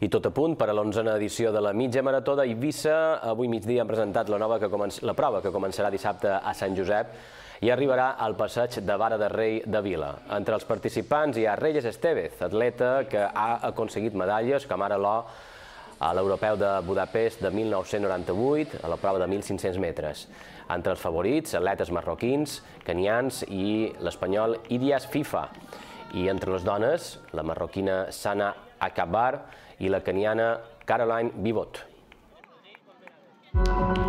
I tot a punt per a l'onzena edició de la mitja marató d'Eivissa. Avui migdia han presentat la, nova que la prova que començarà dissabte a Sant Josep i arribarà al passeig de Vara de Rei de Vila. Entre els participants hi ha Reyes Estevez, atleta que ha aconseguit medalles, com ara l'O a l'Europeu de Budapest de 1998, a la prova de 1.500 metres. Entre els favorits, atletes marroquins, canians i l'espanyol Idias FIFA. I entre les dones, la marroquina Sana Akabar i la caniana Caroline Vivot. Thank you.